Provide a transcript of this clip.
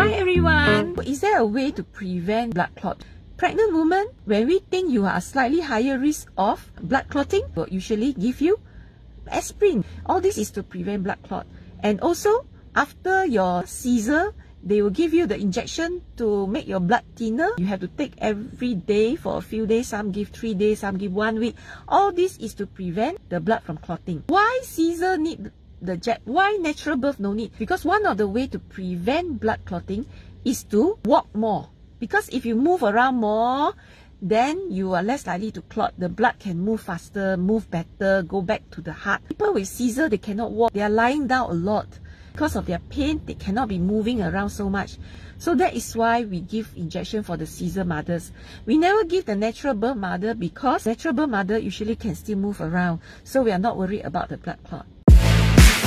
Hi everyone! Is there a way to prevent blood clot? Pregnant women, when we think you are a slightly higher risk of blood clotting, we'll usually give you aspirin. All this is to prevent blood clot. And also, after your Caesar, they will give you the injection to make your blood thinner. You have to take every day for a few days. Some give three days, some give one week. All this is to prevent the blood from clotting. Why Caesar need the jab? Why natural birth no need? Because one of the way to prevent blood clotting is to walk more. Because if you move around more, then you are less likely to clot. The blood can move faster, move better, go back to the heart. People with Caesar, they cannot walk. They are lying down a lot. Because of their pain, they cannot be moving around so much. So that is why we give injection for the Caesar mothers. We never give the natural birth mother because natural birth mother usually can still move around. So we are not worried about the blood clot.